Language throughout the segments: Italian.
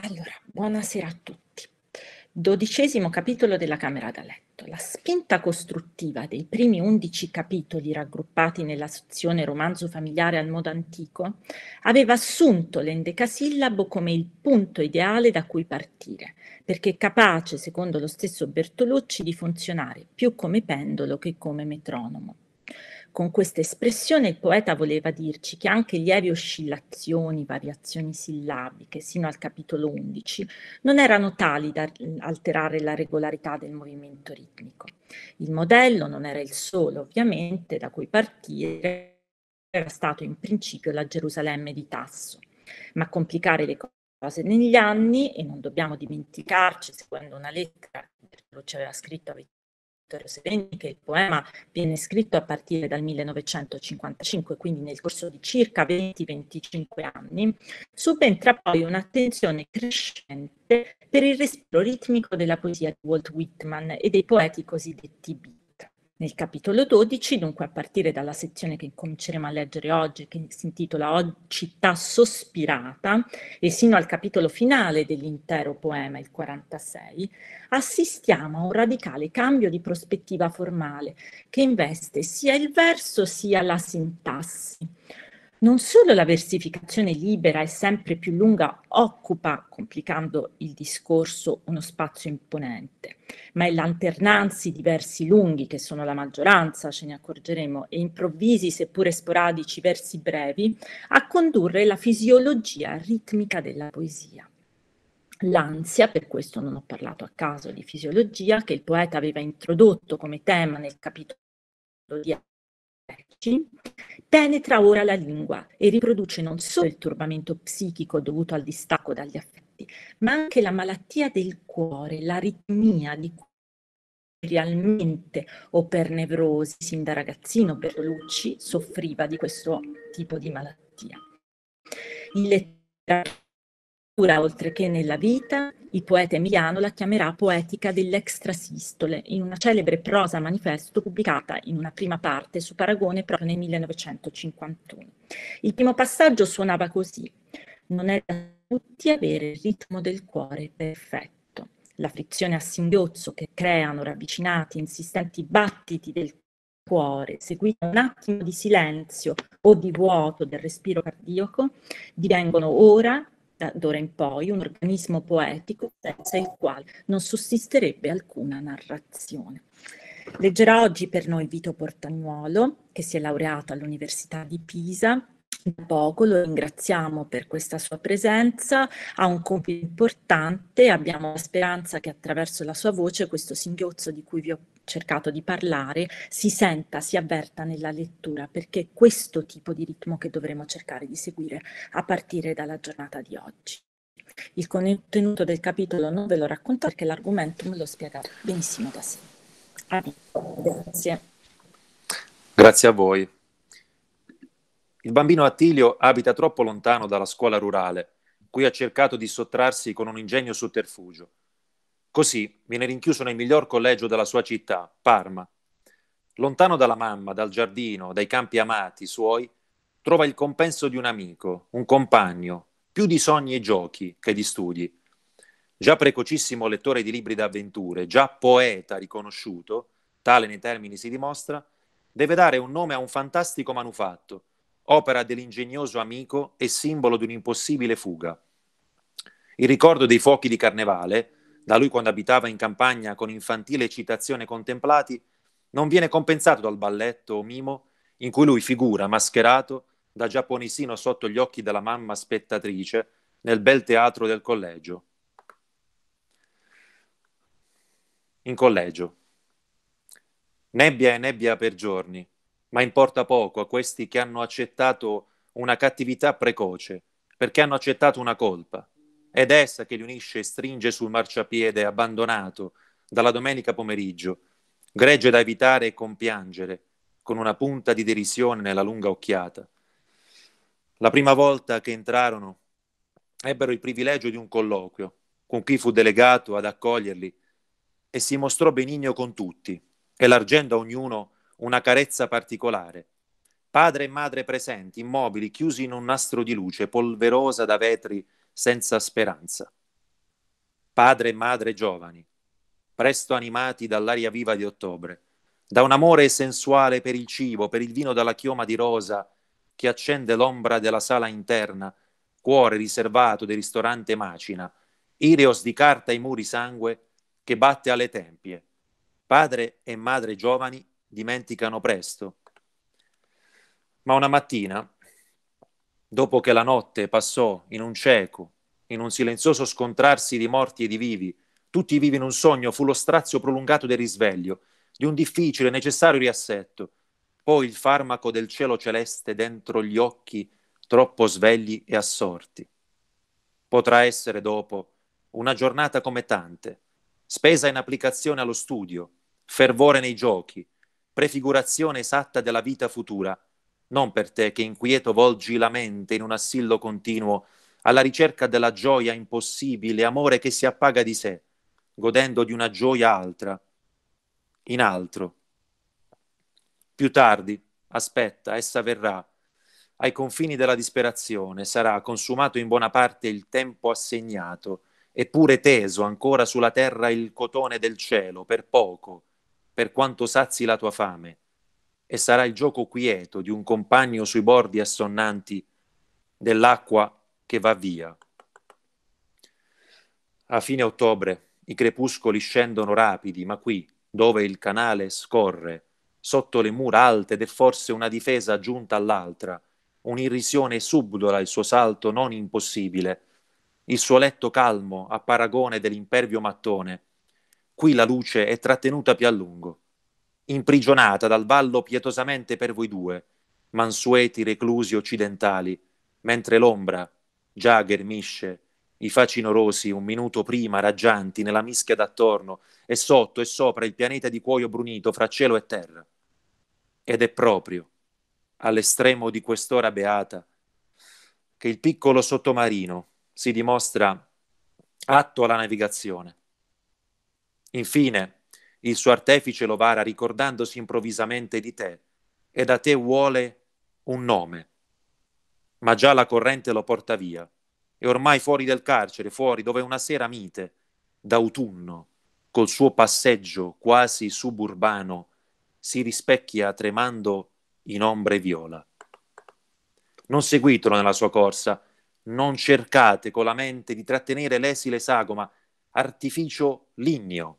Allora, buonasera a tutti. Dodicesimo capitolo della Camera da letto. La spinta costruttiva dei primi undici capitoli raggruppati nella sezione romanzo familiare al modo antico aveva assunto l'endecasillabo come il punto ideale da cui partire, perché capace, secondo lo stesso Bertolucci, di funzionare più come pendolo che come metronomo. Con questa espressione il poeta voleva dirci che anche lievi oscillazioni, variazioni sillabiche, sino al capitolo 11, non erano tali da alterare la regolarità del movimento ritmico. Il modello non era il solo, ovviamente, da cui partire era stato in principio la Gerusalemme di Tasso, ma complicare le cose negli anni, e non dobbiamo dimenticarci, seguendo una lettera che ci aveva scritto a Vittorio Sereni che il poema viene scritto a partire dal 1955, quindi nel corso di circa 20-25 anni, subentra poi un'attenzione crescente per il respiro ritmico della poesia di Walt Whitman e dei poeti cosiddetti beat. Nel capitolo 12, dunque a partire dalla sezione che cominceremo a leggere oggi, che si intitola Città sospirata, e sino al capitolo finale dell'intero poema, il 46, assistiamo a un radicale cambio di prospettiva formale che investe sia il verso sia la sintassi non solo la versificazione libera e sempre più lunga occupa, complicando il discorso, uno spazio imponente, ma è l'alternanza di versi lunghi, che sono la maggioranza, ce ne accorgeremo, e improvvisi, seppure sporadici, versi brevi, a condurre la fisiologia ritmica della poesia. L'ansia, per questo non ho parlato a caso di fisiologia, che il poeta aveva introdotto come tema nel capitolo di penetra ora la lingua e riproduce non solo il turbamento psichico dovuto al distacco dagli affetti, ma anche la malattia del cuore, l'aritmia di cui realmente o per nevrosi sin da ragazzino Bertolucci soffriva di questo tipo di malattia. Il letteratura oltre che nella vita, il poeta emiliano la chiamerà poetica dell'extrasistole, in una celebre prosa manifesto pubblicata in una prima parte su Paragone proprio nel 1951. Il primo passaggio suonava così: Non è da tutti avere il ritmo del cuore perfetto. La frizione a singhiozzo che creano ravvicinati insistenti battiti del cuore, seguiti da un attimo di silenzio o di vuoto del respiro cardiaco, divengono ora d'ora in poi un organismo poetico senza il quale non sussisterebbe alcuna narrazione. Leggerà oggi per noi Vito Portagnuolo, che si è laureato all'Università di Pisa. Da poco lo ringraziamo per questa sua presenza, ha un compito importante abbiamo la speranza che attraverso la sua voce questo singhiozzo di cui vi ho cercato di parlare si senta, si avverta nella lettura, perché è questo tipo di ritmo che dovremo cercare di seguire a partire dalla giornata di oggi. Il contenuto del capitolo non ve lo racconto perché l'argomento me lo spiega benissimo da sé. Grazie. Grazie a voi. Il bambino Attilio abita troppo lontano dalla scuola rurale, cui ha cercato di sottrarsi con un ingegno sotterfugio Così viene rinchiuso nel miglior collegio della sua città, Parma. Lontano dalla mamma, dal giardino, dai campi amati suoi, trova il compenso di un amico, un compagno, più di sogni e giochi che di studi. Già precocissimo lettore di libri d'avventure, già poeta riconosciuto, tale nei termini si dimostra, deve dare un nome a un fantastico manufatto, opera dell'ingegnoso amico e simbolo di un'impossibile fuga. Il ricordo dei fuochi di carnevale, da lui quando abitava in campagna con infantile eccitazione contemplati, non viene compensato dal balletto o mimo in cui lui figura mascherato da giapponesino sotto gli occhi della mamma spettatrice nel bel teatro del collegio. In collegio. Nebbia e nebbia per giorni, ma importa poco a questi che hanno accettato una cattività precoce, perché hanno accettato una colpa, ed essa che li unisce e stringe sul marciapiede abbandonato dalla domenica pomeriggio, gregge da evitare e compiangere, con una punta di derisione nella lunga occhiata. La prima volta che entrarono ebbero il privilegio di un colloquio con chi fu delegato ad accoglierli e si mostrò benigno con tutti, elargendo a ognuno una carezza particolare. Padre e madre presenti, immobili, chiusi in un nastro di luce polverosa da vetri senza speranza. padre e madre giovani, presto animati dall'aria viva di ottobre, da un amore sensuale per il cibo, per il vino dalla chioma di rosa che accende l'ombra della sala interna, cuore riservato del ristorante Macina, ireos di carta ai muri sangue che batte alle tempie. Padre e madre giovani dimenticano presto. Ma una mattina, dopo che la notte passò in un cieco, in un silenzioso scontrarsi di morti e di vivi, tutti vivi in un sogno, fu lo strazio prolungato del risveglio, di un difficile, necessario riassetto, poi il farmaco del cielo celeste dentro gli occhi troppo svegli e assorti. Potrà essere dopo una giornata come tante, spesa in applicazione allo studio, fervore nei giochi, prefigurazione esatta della vita futura, non per te che inquieto volgi la mente in un assillo continuo alla ricerca della gioia impossibile, amore che si appaga di sé, godendo di una gioia altra, in altro. Più tardi, aspetta, essa verrà. Ai confini della disperazione sarà consumato in buona parte il tempo assegnato, eppure teso ancora sulla terra il cotone del cielo, per poco, per quanto sazi la tua fame, e sarà il gioco quieto di un compagno sui bordi assonnanti dell'acqua che va via. A fine ottobre i crepuscoli scendono rapidi, ma qui, dove il canale scorre, sotto le mura alte ed è forse una difesa giunta all'altra, un'irrisione subdola il suo salto non impossibile, il suo letto calmo a paragone dell'impervio mattone. Qui la luce è trattenuta più a lungo, imprigionata dal vallo pietosamente per voi due, mansueti reclusi occidentali, mentre l'ombra già ghermisce i facinorosi un minuto prima raggianti nella mischia d'attorno e sotto e sopra il pianeta di cuoio brunito fra cielo e terra. Ed è proprio all'estremo di quest'ora beata che il piccolo sottomarino si dimostra atto alla navigazione. Infine, il suo artefice lo vara ricordandosi improvvisamente di te e da te vuole un nome. Ma già la corrente lo porta via e ormai fuori del carcere, fuori dove una sera mite, d'autunno, col suo passeggio quasi suburbano, si rispecchia tremando in ombre viola. Non seguitelo nella sua corsa, non cercate con la mente di trattenere l'esile sagoma, artificio ligneo,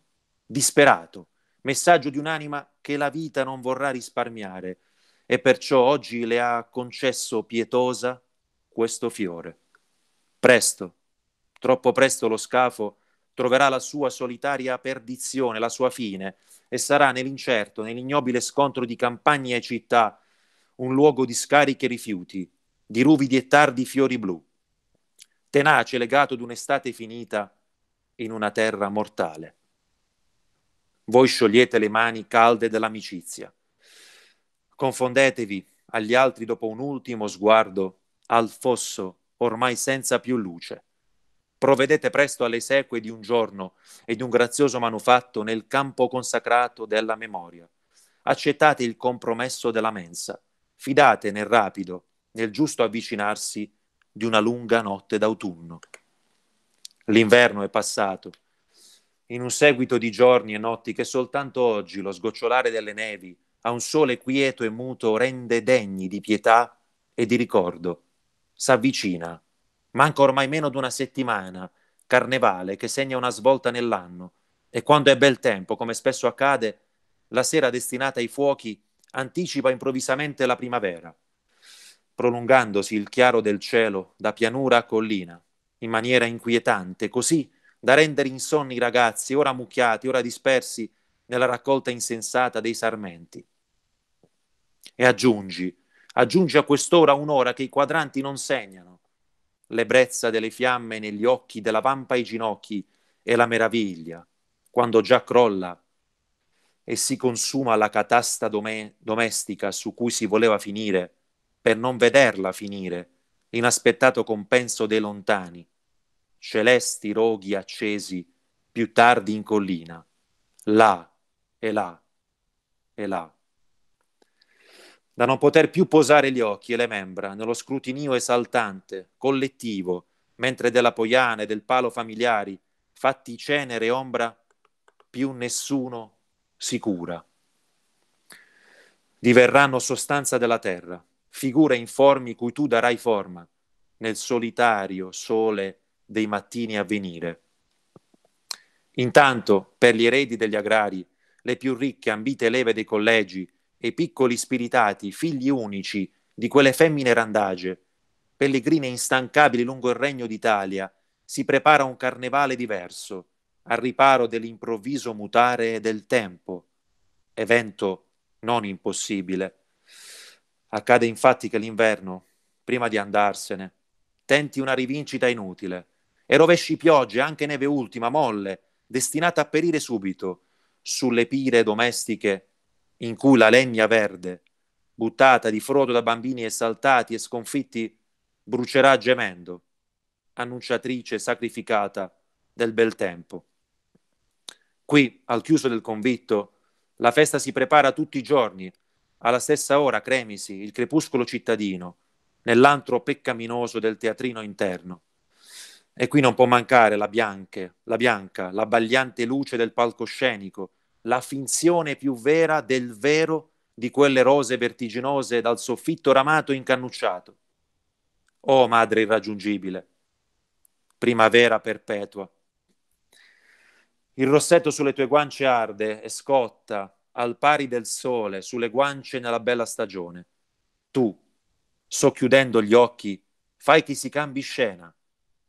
disperato, messaggio di un'anima che la vita non vorrà risparmiare e perciò oggi le ha concesso pietosa questo fiore. Presto, troppo presto lo scafo troverà la sua solitaria perdizione, la sua fine, e sarà nell'incerto, nell'ignobile scontro di campagne e città, un luogo di scarichi e rifiuti, di ruvidi e tardi fiori blu, tenace legato ad un'estate finita in una terra mortale. Voi sciogliete le mani calde dell'amicizia. Confondetevi agli altri dopo un ultimo sguardo al fosso ormai senza più luce. Provvedete presto alle esequie di un giorno e di un grazioso manufatto nel campo consacrato della memoria. Accettate il compromesso della mensa. Fidate nel rapido, nel giusto avvicinarsi di una lunga notte d'autunno. L'inverno è passato. In un seguito di giorni e notti che soltanto oggi lo sgocciolare delle nevi a un sole quieto e muto rende degni di pietà e di ricordo s'avvicina. Manca ormai meno di una settimana, carnevale che segna una svolta nell'anno, e quando è bel tempo, come spesso accade, la sera destinata ai fuochi anticipa improvvisamente la primavera, prolungandosi il chiaro del cielo da pianura a collina, in maniera inquietante, così da rendere insonni i ragazzi, ora mucchiati, ora dispersi nella raccolta insensata dei sarmenti. E aggiungi, Aggiunge a quest'ora un'ora che i quadranti non segnano. L'ebbrezza delle fiamme negli occhi, della vampa ai ginocchi e la meraviglia, quando già crolla e si consuma la catasta dome- domestica su cui si voleva finire, per non vederla finire, l'inaspettato compenso dei lontani, celesti roghi accesi più tardi in collina, là e là e là da non poter più posare gli occhi e le membra nello scrutinio esaltante, collettivo, mentre della poiana e del palo familiari fatti cenere e ombra, più nessuno si cura. Diverranno sostanza della terra, figure informi cui tu darai forma, nel solitario sole dei mattini a venire. Intanto, per gli eredi degli agrari, le più ricche ambite leve dei collegi e i piccoli spiritati, figli unici di quelle femmine randagie, pellegrine instancabili lungo il regno d'Italia, si prepara un carnevale diverso, al riparo dell'improvviso mutare del tempo, evento non impossibile. Accade infatti che l'inverno, prima di andarsene, tenti una rivincita inutile e rovesci piogge, anche neve ultima, molle, destinata a perire subito, sulle pire domestiche in cui la legna verde, buttata di frodo da bambini esaltati e sconfitti, brucerà gemendo annunciatrice sacrificata del bel tempo. Qui, al chiuso del convitto, la festa si prepara tutti i giorni, alla stessa ora cremisi il crepuscolo cittadino, nell'antro peccaminoso del teatrino interno. E qui non può mancare la, bianche, la bianca, l'abbagliante luce del palcoscenico, la finzione più vera del vero di quelle rose vertiginose dal soffitto ramato incannucciato. Oh madre irraggiungibile, primavera perpetua. Il rossetto sulle tue guance arde e scotta al pari del sole sulle guance nella bella stagione. Tu, socchiudendo gli occhi, fai che si cambi scena.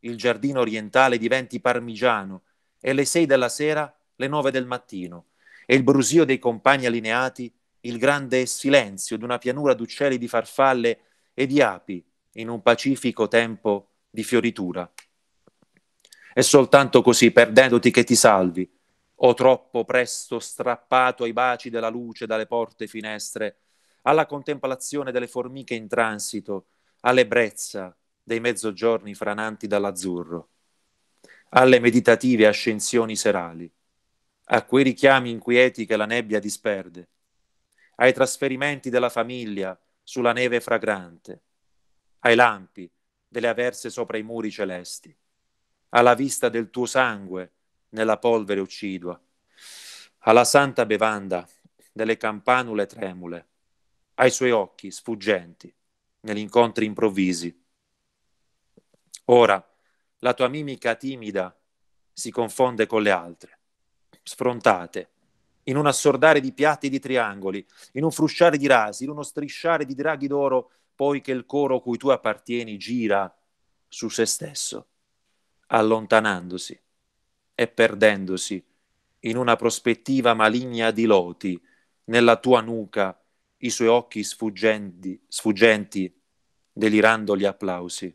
Il giardino orientale diventi parmigiano e le sei della sera le nove del mattino e il brusio dei compagni allineati il grande silenzio d'una pianura d'uccelli di farfalle e di api in un pacifico tempo di fioritura. È soltanto così, perdendoti, che ti salvi, o troppo presto strappato ai baci della luce dalle porte e finestre, alla contemplazione delle formiche in transito, all'ebbrezza dei mezzogiorni frananti dall'azzurro, alle meditative ascensioni serali, a quei richiami inquieti che la nebbia disperde, ai trasferimenti della famiglia sulla neve fragrante, ai lampi delle averse sopra i muri celesti alla vista del tuo sangue nella polvere occidua, alla santa bevanda delle campanule tremule, ai suoi occhi sfuggenti negli incontri improvvisi. Ora la tua mimica timida si confonde con le altre, sfrontate, in un assordare di piatti e di triangoli, in un frusciare di rasi, in uno strisciare di draghi d'oro, poi che il coro cui tu appartieni gira su se stesso allontanandosi e perdendosi in una prospettiva maligna di loti, nella tua nuca i suoi occhi sfuggenti, sfuggenti delirando gli applausi.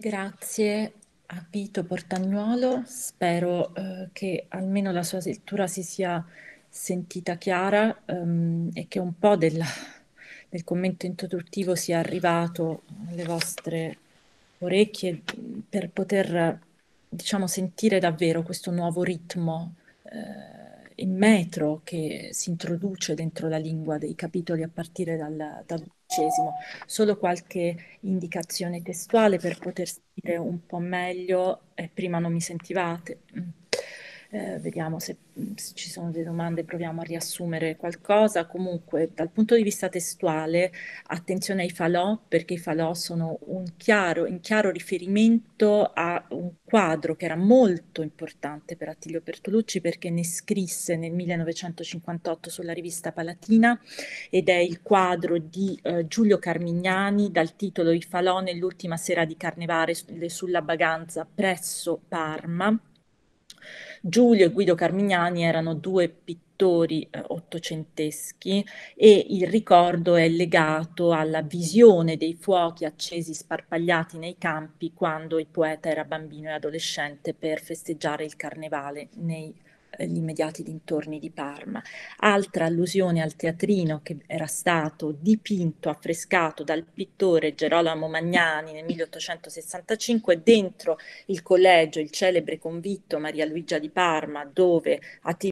Grazie a Vito Portagnuolo, spero eh, che almeno la sua lettura si sia sentita chiara ehm, e che un po' della, del commento introduttivo sia arrivato alle vostre orecchie per poter diciamo sentire davvero questo nuovo ritmo eh, in metro che si introduce dentro la lingua dei capitoli a partire dal, dal. Solo qualche indicazione testuale per poter sentire un po' meglio, eh, prima non mi sentivate. Mm. Eh, vediamo se, se, ci sono delle domande, proviamo a riassumere qualcosa. Comunque, dal punto di vista testuale, attenzione ai falò, perché i falò sono un chiaro, in chiaro riferimento a un quadro che era molto importante per Attilio Bertolucci perché ne scrisse nel 1958 sulla rivista Palatina ed è il quadro di eh, Giulio Carmignani dal titolo I falò nell'ultima sera di carnevale sulla Baganza presso Parma Giulio e Guido Carmignani erano due pittori eh, ottocenteschi e il ricordo è legato alla visione dei fuochi accesi sparpagliati nei campi quando il poeta era bambino e adolescente per festeggiare il carnevale nei gli immediati dintorni di Parma. Altra allusione al teatrino che era stato dipinto, affrescato dal pittore Gerolamo Magnani nel 1865 dentro il collegio, il celebre convitto Maria Luigia di Parma, dove